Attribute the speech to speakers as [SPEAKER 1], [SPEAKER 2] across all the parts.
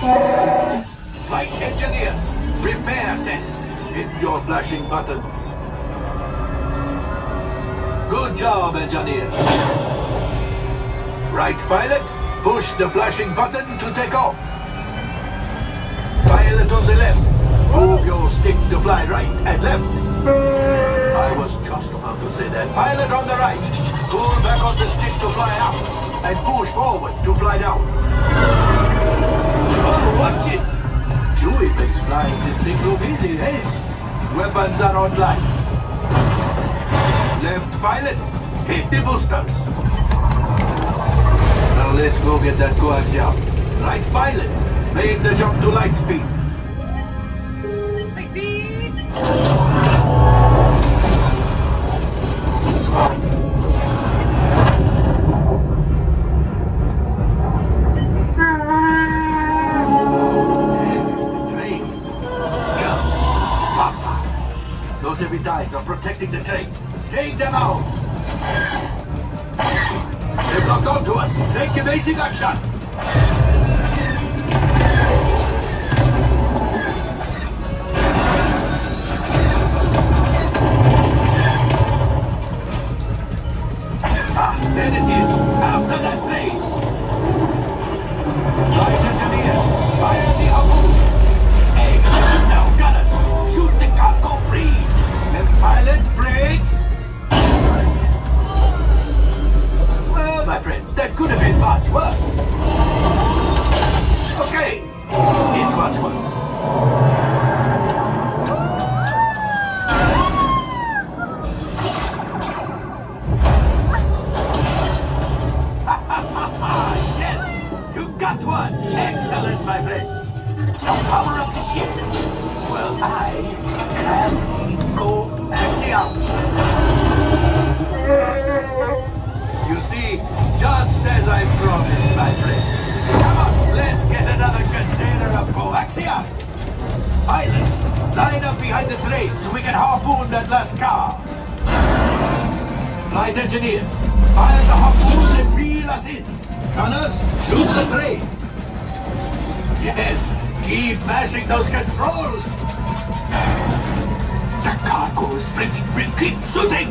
[SPEAKER 1] Flight engineer, repair test. Hit your flashing buttons. Good job, engineer. Right pilot, push the flashing button to take off. Pilot on the left, move your stick to fly right and left. I was just about to say that. Pilot on the right, pull back on the stick to fly up and push forward to fly down. Watch it! Chewie makes flying this thing look easy, eh? Weapons are online. Left pilot, hit the boosters. Now let's go get that coaxium. Right pilot, make the jump to light speed.
[SPEAKER 2] Wait, beep.
[SPEAKER 1] Those heavy TIEs are protecting the train. Take them out. They've locked onto us. Take evasive action. One. Excellent, my friends. Now power up the ship. Well, I can go axial. You see, just as I promised, my friend. Come on, let's get another container of coaxium. Pilots, line up behind the train so we can harpoon that last car. Flight engineers, fire the harpoon and reel us in. Gunners, shoot the train. Yes, keep mashing those controls. The cargo is breaking. Keep shooting.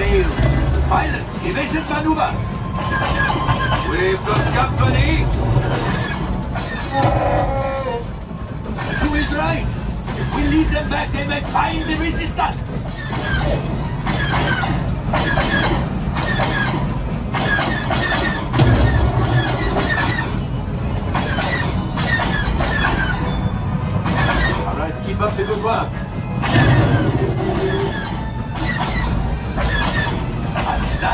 [SPEAKER 1] failed. Pilots, evasive maneuvers. We've got company. True is right. If we lead them back, they may find the resistance.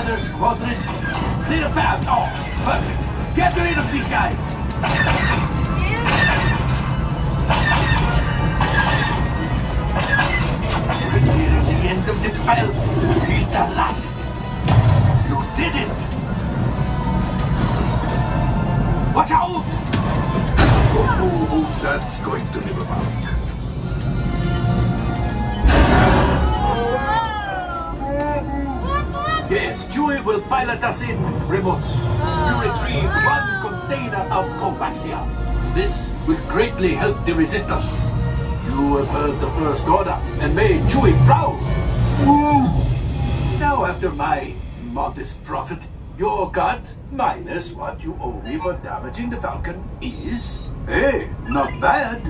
[SPEAKER 1] Another squadron. Clear path. Oh, perfect. Get rid of these guys. We're nearing the end of the belt. He's the last. You did it. Watch out! Oh, that's going to leave a Chewie will pilot us in remote. You retrieve one container of coaxium. This will greatly help the resistance. You have heard the First Order and made Chewie proud. Now, after my modest profit, your cut minus what you owe me for damaging the Falcon is, hey, not bad.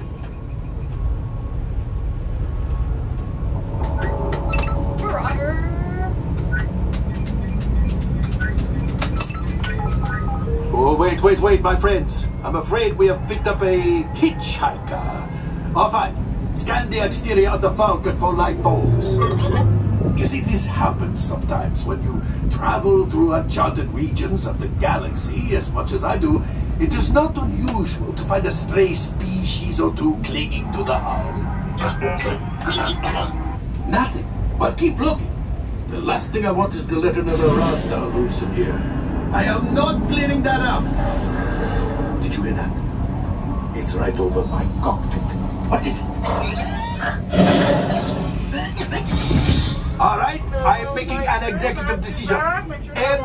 [SPEAKER 1] Wait, wait, my friends. I'm afraid we have picked up a hitchhiker. R5, scan the exterior of the Falcon for life forms. You see, this happens sometimes when you travel through uncharted regions of the galaxy as much as I do. It is not unusual to find a stray species or two clinging to the hull. Nothing, but keep looking. The last thing I want is to let another rathtar loose in here. I am not cleaning that up. Did you hear that? It's right over my cockpit. What is it? All right, I am making an executive decision. Every